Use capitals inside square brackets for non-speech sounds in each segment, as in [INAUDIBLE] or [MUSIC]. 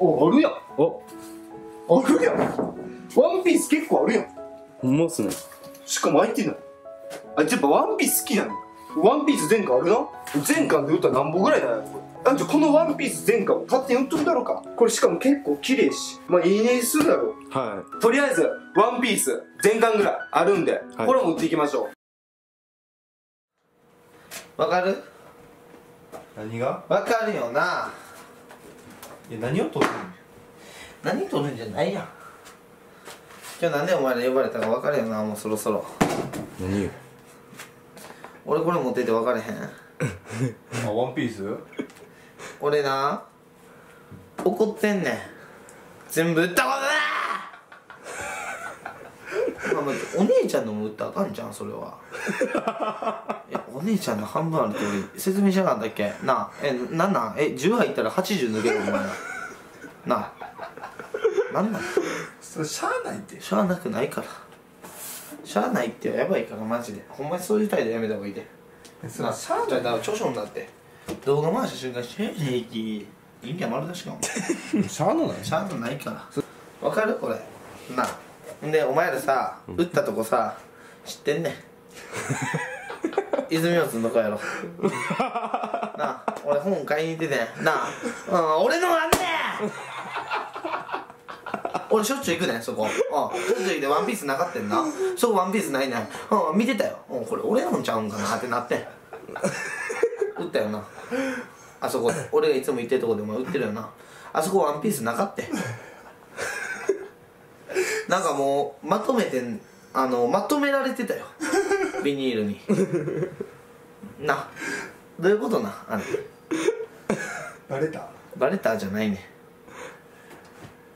おあるやん。お。あるやん。ワンピース結構あるやん。ほんまっすね。しかも開いてない。あやっぱワンピース好きなのワンピース全巻あるな。全巻で売ったら何本ぐらいだよ。あじゃあこのワンピース全巻を勝手に売っとんだろうか。これしかも結構綺麗し。まあいいねするだろう。はとりあえずワンピース全巻ぐらいあるんで、はい。これも売っていきましょわかる？う何が？わかるよないや何を撮るの何撮るんじゃないやん。今日なんでお前ら呼ばれたか分かるよなもうそろそろ。い何よ？俺これ持ってて分かれへん。[LAUGHS] あワンピース？俺な怒ってんねん。全部売ったことだ！[LAUGHS] お姉ちゃんのも売ったらあかんじゃんそれはい [LAUGHS] やお姉ちゃんの半分あるって俺説明しなかったっけ？なあ。えなんなん？え10入ったら80抜けるお前らなあ。なんなん？それしゃあないって。しゃあなくないから。しゃあないってやばいからマジで。ほんまにそういう態度やめた方がいいで。それしゃあじゃあだから著書になって。動画回した瞬間「シェーキ意味は丸出しかも。ないしゃあのない。ちゃんとないから。わかる？これ。なあ。んでお前らさ打ったとこさ知ってんねん [LAUGHS] 泉四つのとこやろ。なあ俺本買いに行っててなあ、うん、俺のあんねん。俺しょっちゅう行くねそこ。うんしょっちゅう行ってワンピースなかったんな。そこワンピースないねん。うん見てたよ。うんこれ俺のんちゃうんかなってなってん。打ったよな。あそこ俺がいつも行ってるとこでも売ってるよな。あそこワンピースなかったなんかもうまとめてあのまとめられてたよ。ビニールに。[LAUGHS] な。どういうことなあれバレた？バレたじゃないね。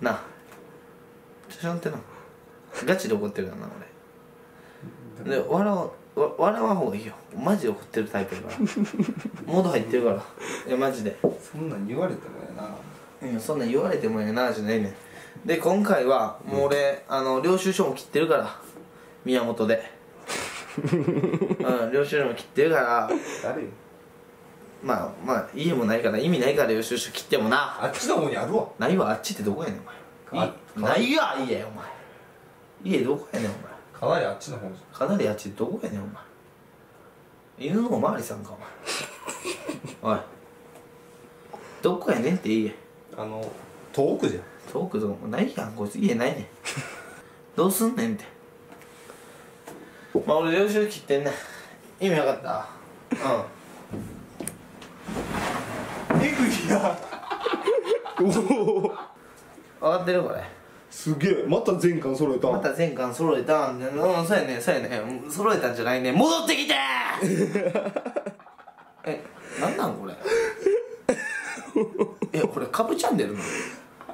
な。ちょちょんってな。ガチで怒ってるからな俺。で笑わわ笑わん方がいいよ。マジで怒ってるタイプだから。[LAUGHS] モード入ってるから。いやマジで。そんなん言われてもやな。うんそんなん言われてもええなじゃないねん。で今回はもう俺、あの領収書も切ってるから。宮本でうん領収書も切ってるから。誰よ。まあまあ家もないから意味ないから領収書切ってもな。あっちの方にあるわ。ないわあっちってどこやねんお前。ないわ家お前。家どこやねんお前。かなりあっちの方じかなりあっちどこやねんお前。犬のおまわりさんかお前。[LAUGHS] おい。どこやねんって家あの遠くじゃん。遠くどこもないやんこいつ。家ないねん。どうすんねんってまあ俺領収切ってんねん。意味わかった？うん。えぐいやおお分かってるこれ。すげえ。また全巻揃えた。また全巻揃えたうんそうやねそうやねうん。揃えたんじゃないね戻ってきて！[LAUGHS] えなんなんこれ？えこれカブチャンネルなの？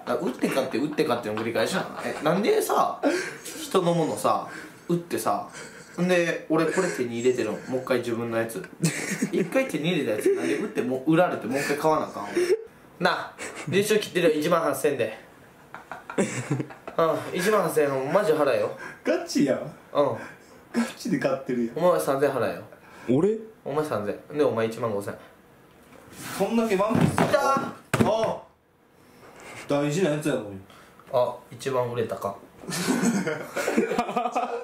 あ打ってかって打ってかっての繰り返しなの？えなんでさ人のものさ打ってさんで俺これ手に入れてるの。もう一回自分のやつ。一回手に入れたやつ。なんで打ってもう売られてもう一回買わなあかん俺なあ優勝切ってるよ。1万8000で。うん1万8000円マジ払えよ。ガチやん。うん。ガチで買ってるやん。お前は3000円払えよ。俺？お前3000円。でお前1万5000円。そんだけワンピース来たあ大事なやつやのに。あ一番売れたか。[LAUGHS]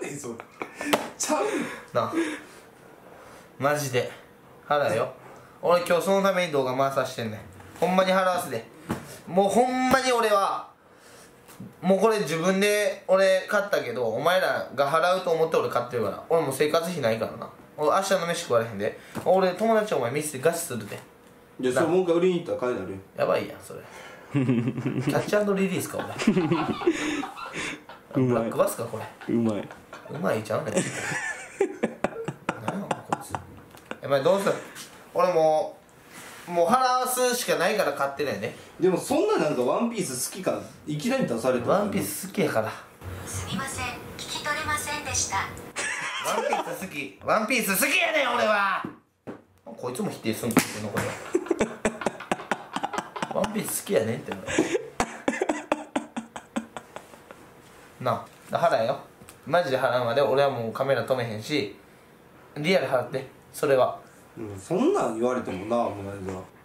えそれちゃうな。マジで。払えよ。俺今日そのために動画回さしてんねん。ほんまに払わすで。もうほんまに俺はもうこれ自分で俺買ったけどお前らが払うと思って俺買ってるから俺もう生活費ないからな。俺明日の飯食われへんで。俺友達お前店でガチするで。じゃあそれもう一回売りに行ったら金になるよやばいやんそれ。[LAUGHS] キャッチリリースか俺ブラックバスかこれ。うまいうまいちゃうねん。何やこいつ。えまあどうする俺もうもう払わすしかないから買ってないねで。もそんななんかワンピース好きかいきなり出されたワンピース好きやから。すみません聞き取れませんでした。ワンピース好き。ワンピース好きやねん俺は。こいつも否定すんの？このことワンピース好きやねんって。俺なあ払えよマジで払うまで俺はもうカメラ止めへんしリアル払ってそれは。うんそんなん言われてもなもう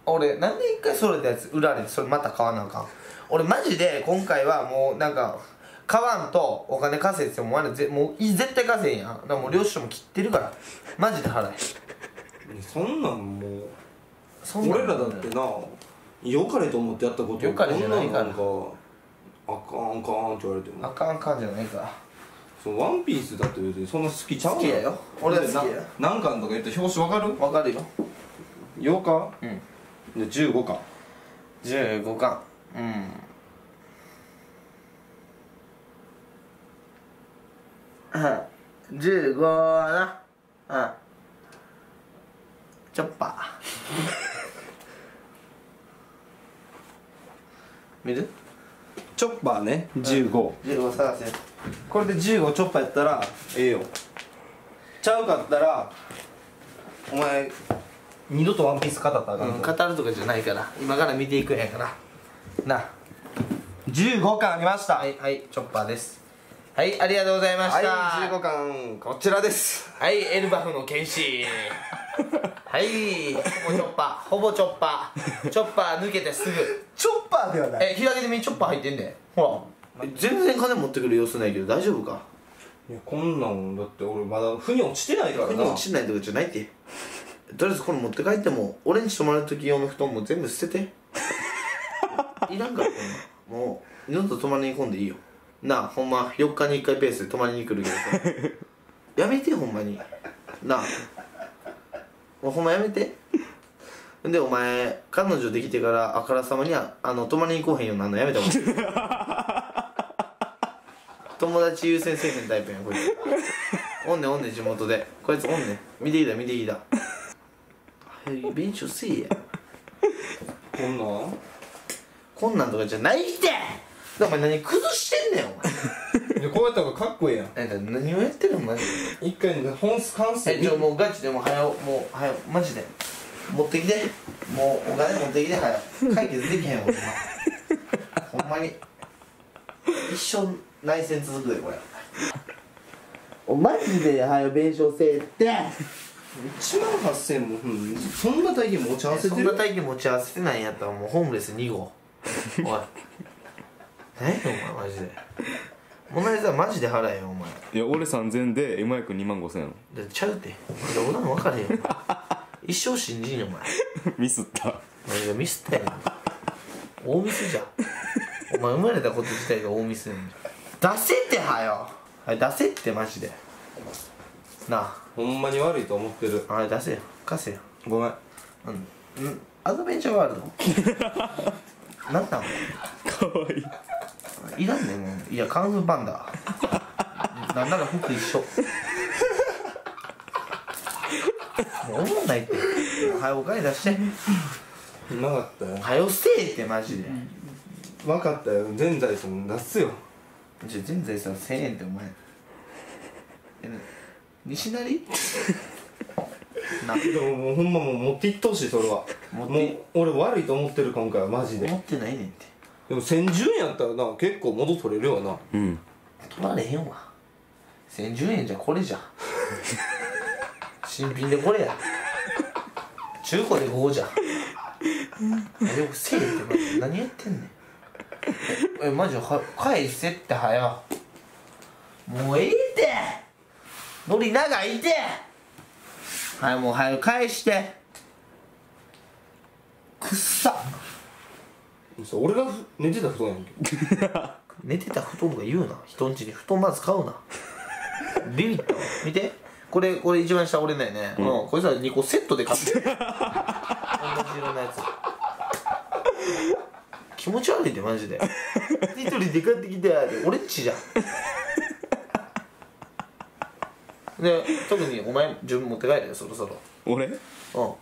俺なんで一回揃えたやつ売られてそれまた買わなあかん。俺マジで今回はもうなんか買わんとお金稼いでてもあれぜもうい絶対稼いんやん。だからもう領収書も切ってるから。マジで払え。そんなんもうそんなん。俺らだってな良かれと思ってやったこと良かれじゃないから。あかんあかんって言われても。あかんあかんじゃないからそのワンピースだって別にそんな好きちゃう好きやよ。俺は好きや。な何巻とか言ったら表紙わかる？わかるよ ?8 巻うん。じゃあ15巻15巻うん。うん15な。うん。チョッパー。[LAUGHS] 見る？チョッパーね。15 15探せこれで15チョッパーやったらええよ。ちゃうかったらお前二度とワンピース語ったらあかんうん、ぞ語るとかじゃないから。今から見ていくんやから。な15巻ありました。はいはいチョッパーです。はいありがとうございました。はい15巻こちらです。はい、エルバフの剣士。[LAUGHS] はい、ほぼチョッパ。ー、ほぼチョッパ。ー。チョッパー抜けてすぐ。チョッパーではない。え、開けてみ、チョッパー入ってんで。ほら。全然金持ってくる様子ないけど、大丈夫か？いやこんなんだって俺まだ腑に落ちてないからな腑に落ちないとかじゃないって。とりあえずこれ持って帰っても、俺んち泊まるとき用の布団も全部捨てて。いらんから、もう、二度と泊まりに行こんでいいよ。なあ、ほんま、4日に1回ペースで泊まりに来るけどさ。[LAUGHS] やめて、ほんまに。なあ。もうほんまやめて。で、お前、彼女できてから、あからさまには、あの、泊まりに行こうへんようになるのやめたもん。[LAUGHS] 友達優先せえへんタイプやん、こいつ。[LAUGHS] おんねんおんねん、地元で。こいつおんねん。見てきた、見てきた。はい、勉強せえや。こんなん？こんなんとかじゃないってお前何崩してんねん、お前。でこうやった方がかっこええやんえ、な何をやってるの、マジで。一回本関数え、ちょ、もうガチでもう、はよ、もう、はよ、マジで。持ってきて。もう、お金持ってきて、はよ。解決できへんわ、ほんま。ほんまに。一生内戦続くで、これ。おマジで、はよ、弁償せえって。1万8000も、うん、そんな大金持ち合わせそんなてる大金持ち合わせてないんやったらもうホームレス2号おい。何やお前マジで。お前さマジで払えよお前。いや俺3000で M マイク2万5000やろだってちゃうって俺らも分かれへん。よ一生信じんよお前。ミスった。何がミスったや。ん大ミスじゃん。お前生まれたこと自体が大ミスやん出せってはよ。はい出せってマジで。なほんまに悪いと思ってる。ああれ出せよ。貸せよ。ごめん。うん。うん。アドベンチャーワールド。[LAUGHS] なんなん？かわいい。いらんねん。いやカンフーパンダなんなら服一緒。もう思んないって。早お金出して。うまかったよ。早せえってマジで。分かったよ。全財産出すよじゃあ全財産1000円ってお前。え西成？[LAUGHS] な。でももうほんまもう持っていってほしいそれは。も持ってう俺悪いと思ってる今回はマジで。思ってないねんって。でも1010円やったらな結構元取れるよな。うん。取られへんわ。1010円じゃこれじゃ新品でこれや。中古で5じゃでも [LAUGHS] せえってマジで。何やってんねん [LAUGHS] えマジは返せってはよもうええって。ノリ長いて。はいもう早く返して。くっさ。俺が寝てた布団やんけ [LAUGHS] 寝てた布団が言うな。人んちに布団まず買うな。ビビったわ。見て。これこれ一番下俺だよね。うん、これさ2個セットで買って。る [LAUGHS] 同じ色のやつ気持ち悪いでマジで。[LAUGHS] 一人で買ってきて俺んちじゃん。で特にお前自分持って帰れよそろそろ。俺？うん。お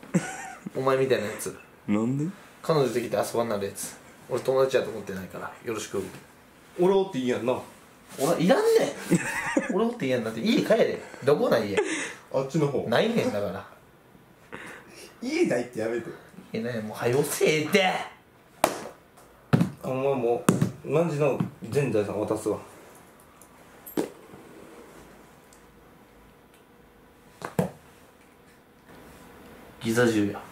前みたいなやつ。なんで？彼女できて遊ばんなるやつ。俺友達やと思ってないからよろしく俺おっていいやんな。俺いらんねん。俺おっていいやんだって家帰れ。どこない家あっちの方。ないねんだから。家ないってやめて。えねもう早よせえであんまもう何時の全財産渡すわ。ギザ銃や。